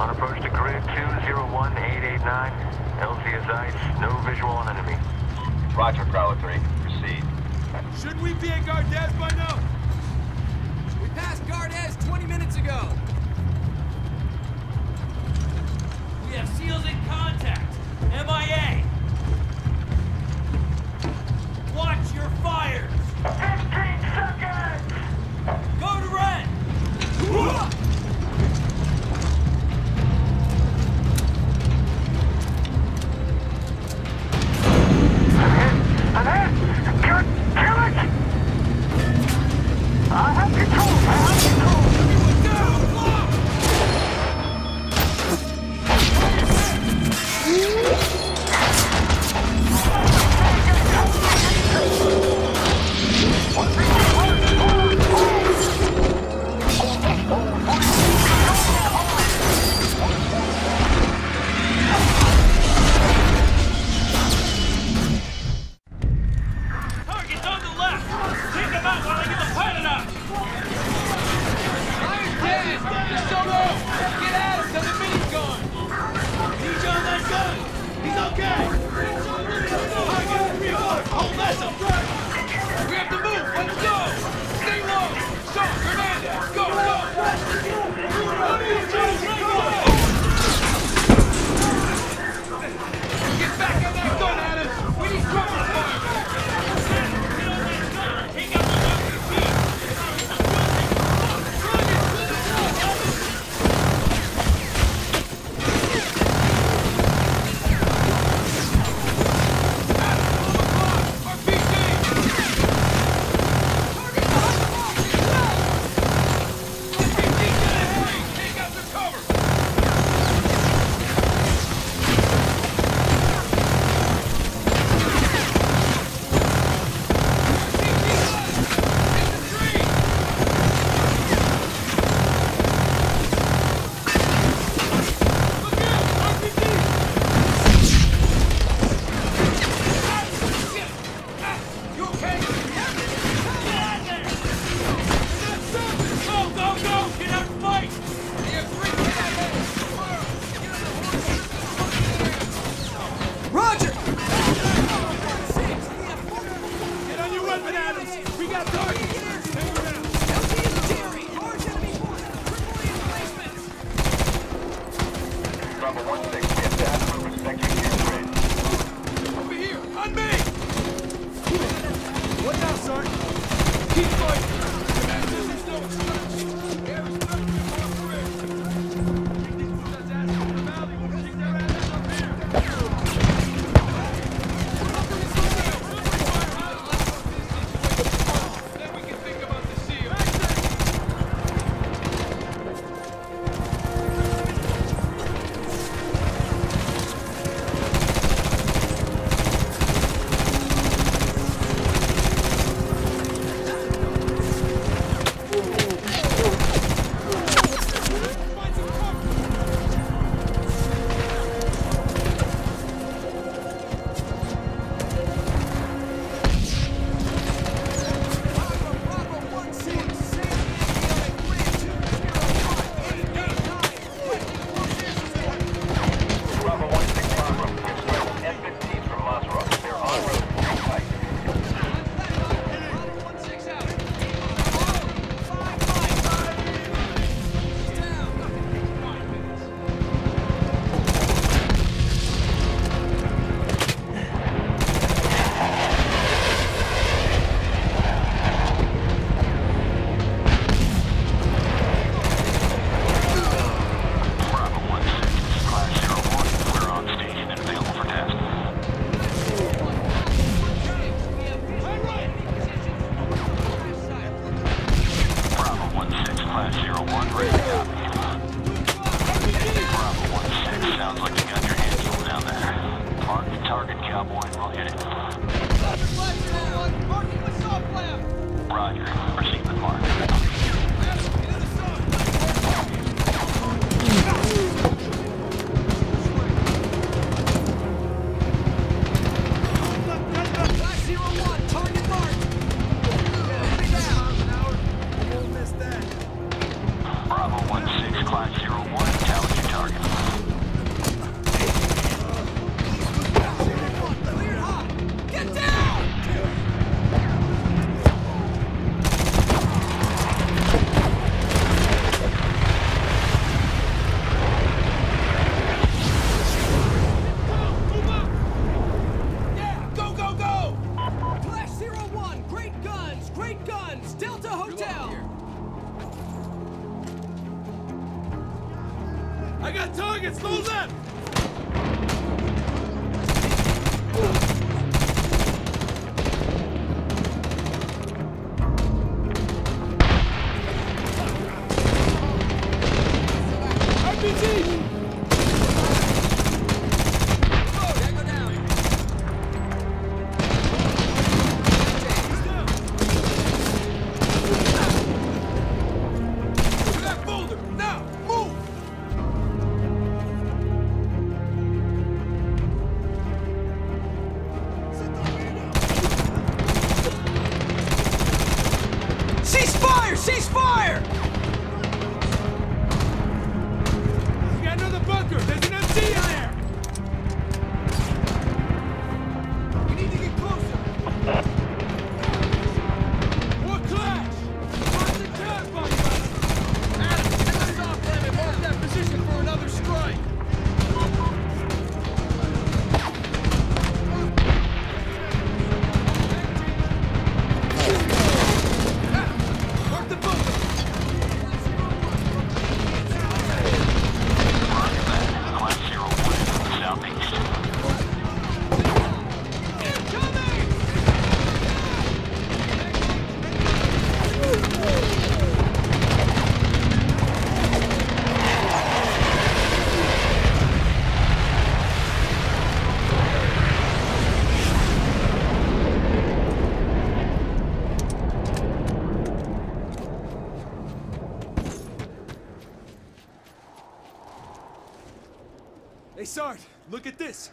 On approach to grid 201889, LZ is ice, no visual on enemy. Roger, Prowler 3, proceed. Should we be at Gardez by now? We passed Gardez 20 minutes ago. We have SEALs in contact. MIA. Watch your fires. 15 seconds! Go to red! I have control. Hey, Sarge, look at this.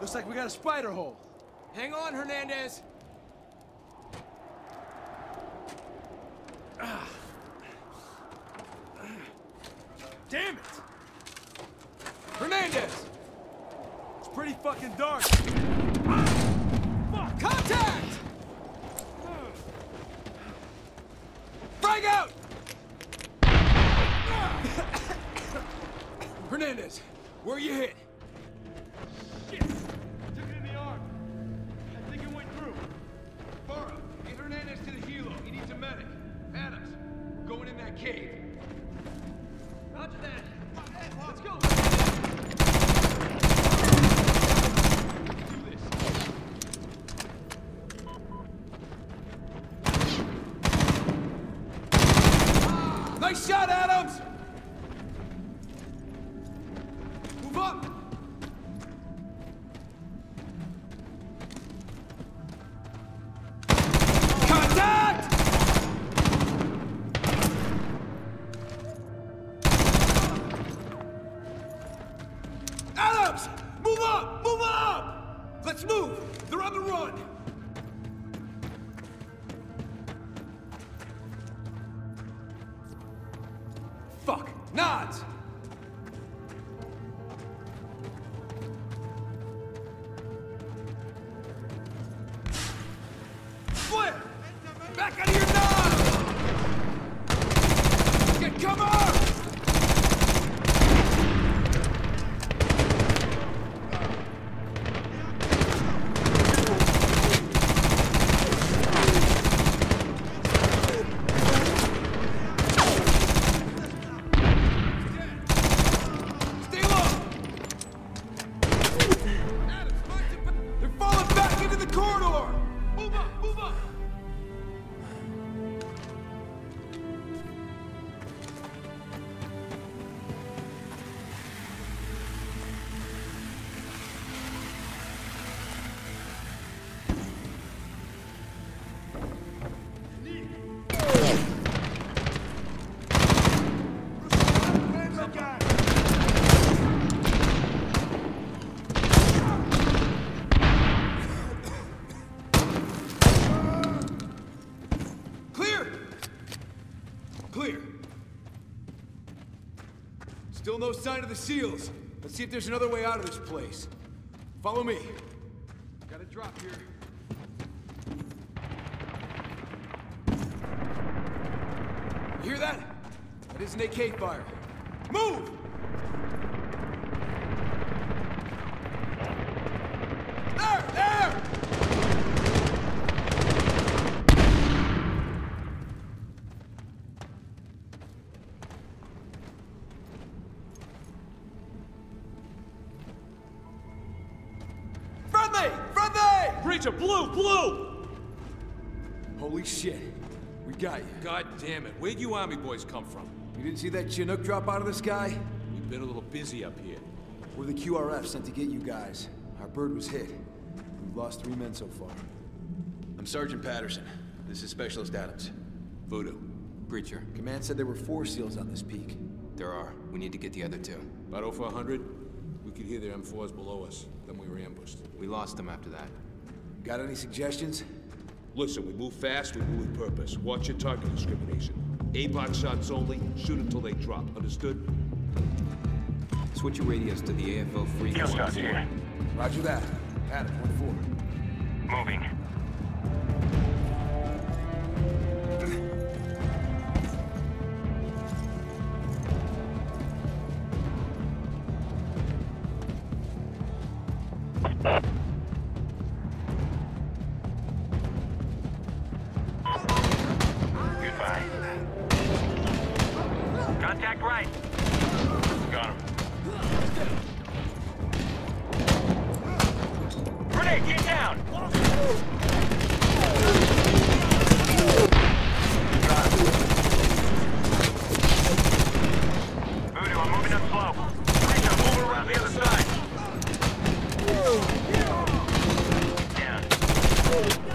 Looks like we got a spider hole. Hang on, Hernandez. Ah. Damn it! Hernandez! It's pretty fucking dark. Back at no sign of the seals. Let's see if there's another way out of this place. Follow me. Got a drop here. You hear that? That is an AK fire. Move! Preacher, blue, blue! Holy shit. We got you. God damn it, where'd you army boys come from? You didn't see that Chinook drop out of the sky? We've been a little busy up here. We're the QRF sent to get you guys. Our bird was hit. We've lost three men so far. I'm Sergeant Patterson. This is Specialist Adams. Voodoo. Preacher, Command said there were four SEALs on this peak. there are. We need to get the other two. About 0400, we could hear their M4s below us. Then we were ambushed. We lost them after that. Got any suggestions? Listen, we move fast, we move with purpose. Watch your target discrimination. A-box shots only, shoot until they drop. Understood? Switch your radios to the AFO free. Kill shots here. Roger that. Adam, 1-4. Moving. Goodbye.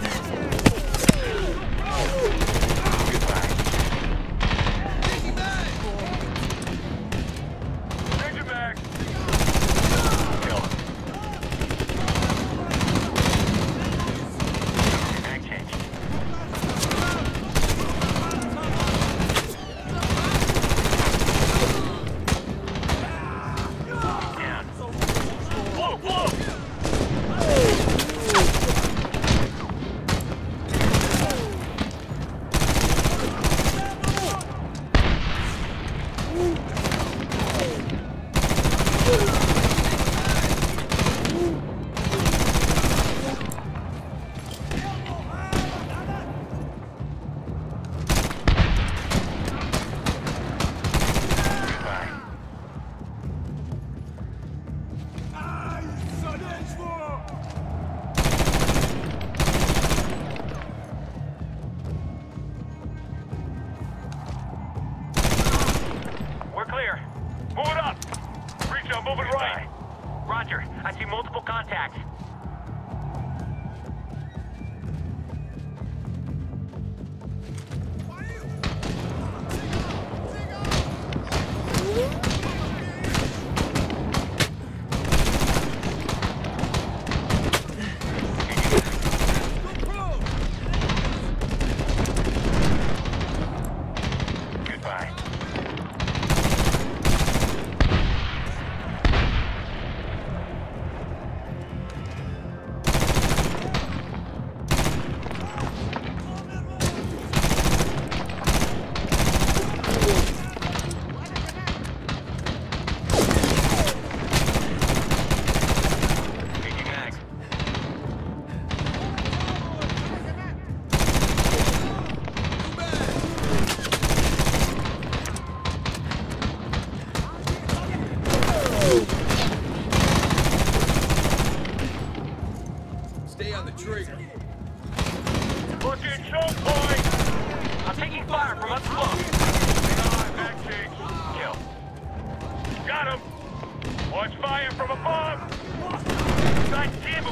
Fire from above!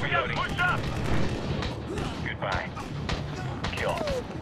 We gotta push up! Goodbye. Kill.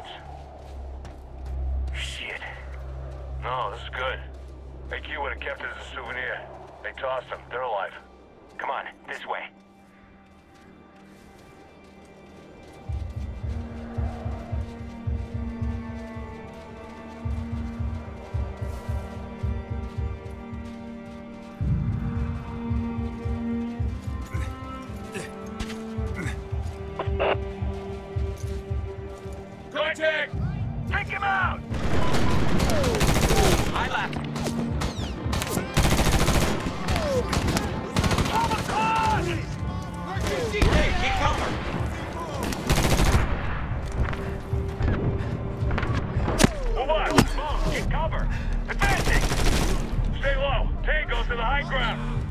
Rabbits. Shit. No, this is good. AQ would have kept it as a souvenir. They tossed them. They're alive. Come on, this way. High ground!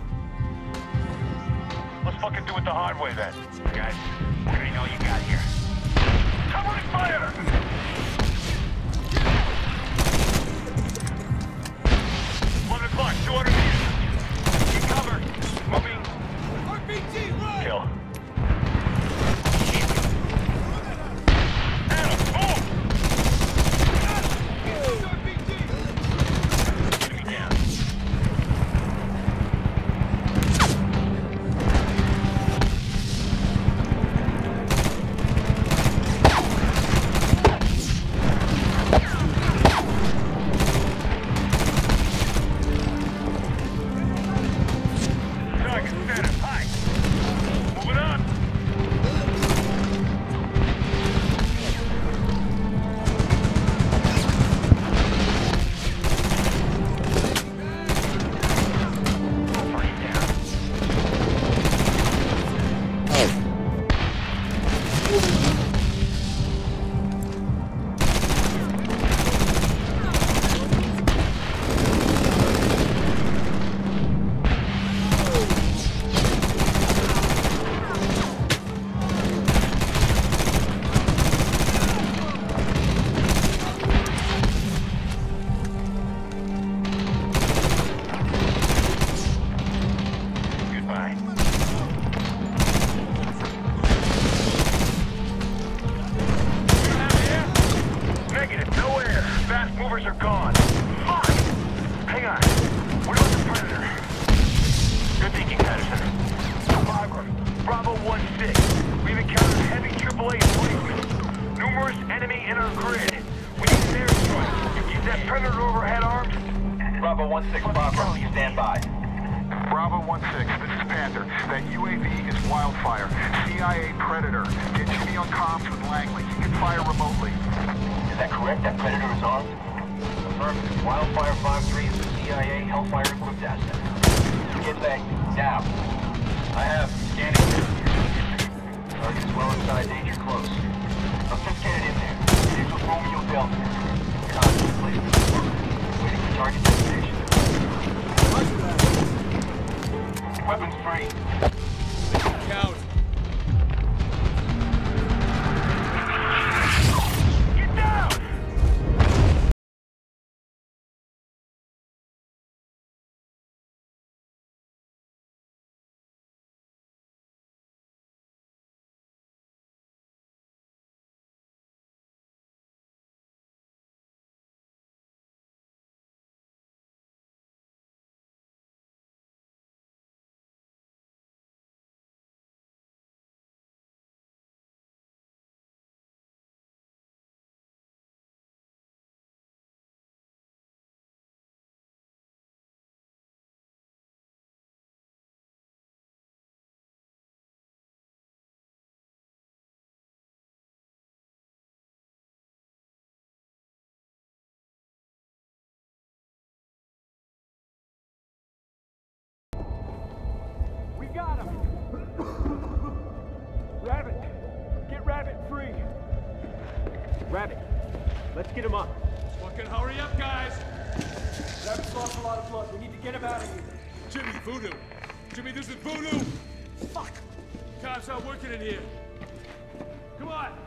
Let's fucking do it the hard way then. Guys, what do we know you got here? Covering fire! Eleven o'clock, 200 meters. Get covered. Moving. RPG, right! Kill. Rabbit, let's get him up. Fucking hurry up, guys! Rabbit's lost a lot of blood. We need to get him out of here. Jimmy, Voodoo! Jimmy, this is Voodoo! Fuck! Cops not working in here. Come on!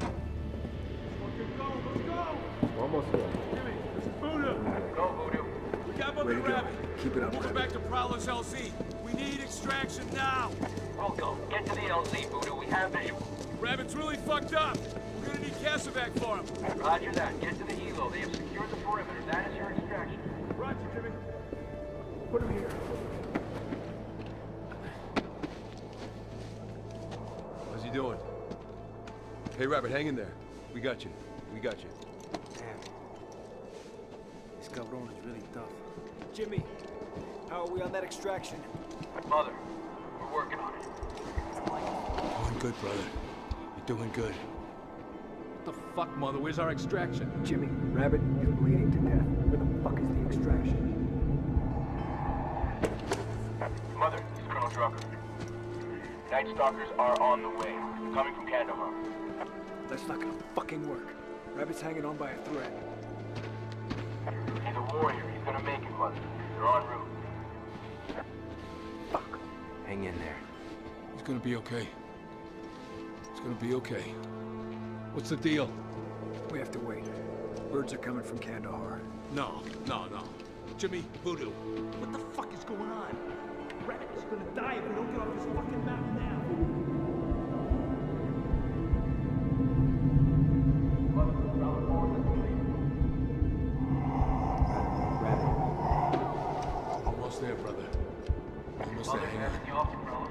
Fucking go, let's go! Almost there. Jimmy, this is Voodoo! Go, Voodoo. We got Way Bumpy to go. Rabbit. Keep it up, Moving Rabbit. back to Prowler's LZ. We need extraction now! Rocco, get to the LZ, Voodoo. We have visual. Rabbit's really fucked up. We're gonna need CASEVAC for him. Roger that. Get to the helo. They have secured the perimeter. That is your extraction. Roger, Jimmy. Put him here. How's he doing? Hey, Rabbit, hang in there. We got you. We got you. Damn. This cabron is really tough. Jimmy, how are we on that extraction? Mother, we're working on it. Doing good, brother. You're doing good. What the fuck, Mother? Where's our extraction? Jimmy, Rabbit is bleeding to death. Where the fuck is the extraction? Mother, it's Colonel Drucker. Night Stalkers are on the way. Coming from Kandahar. That's not gonna fucking work. Rabbit's hanging on by a thread. He's a warrior. He's gonna make it, Mother. They're en route. Fuck. Hang in there. He's gonna be okay. It's gonna be okay. What's the deal? We have to wait. Birds are coming from Kandahar. No, no, no. Jimmy, Voodoo. What the fuck is going on? Rabbit is gonna die if we don't get off this fucking mountain now. Almost there, brother. Almost there. Hang on. You off the Prowler.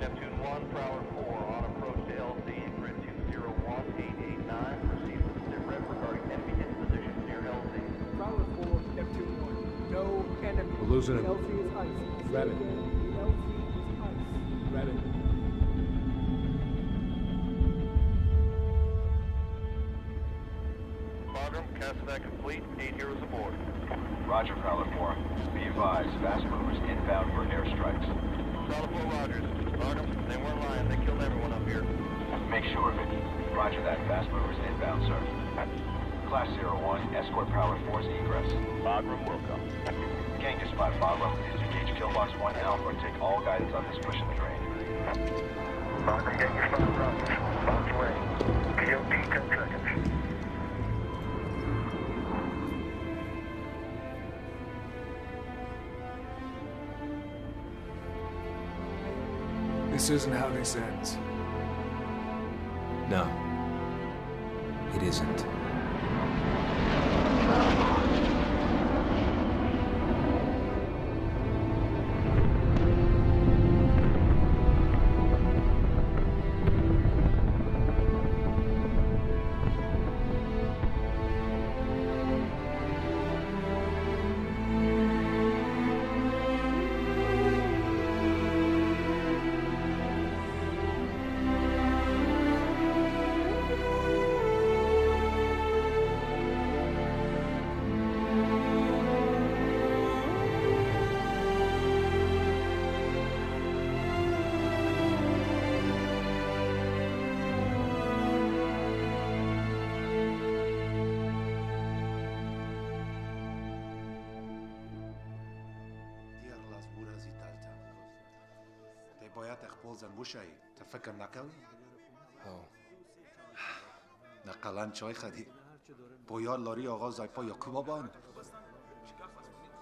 Neptune 1, Prowler 4, on approach to LZ, grid 201889. Proceed with sit rep regarding enemy disposition near LZ. Prowler 4, Neptune 1. No enemy. We're losing him. LZ is ice. Rabbit. LZ is ice. Rabbit. Bagram, CASEVAC complete, eight heroes aboard. Roger, Prowler Roger that. Fast movers inbound, sir. Class 01, escort power 4's egress. Bagram welcome. come. Gang to spot Bagram. Disengage Killbox 1 Alpha and take all guidance on this push in the drain. Bagram, get your spot Rogers. Box away. KOT 10 seconds. This isn't how this ends. No. It isn't. خپل ځان وشای ته فکر نکړ هو نقلان چای خدی. بو یار لاری آقا زای پا یعقوب بابان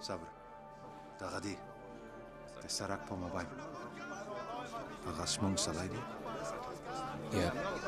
صبر. تا غدی د سرک په مبای په غشمون سلایدی یا yeah.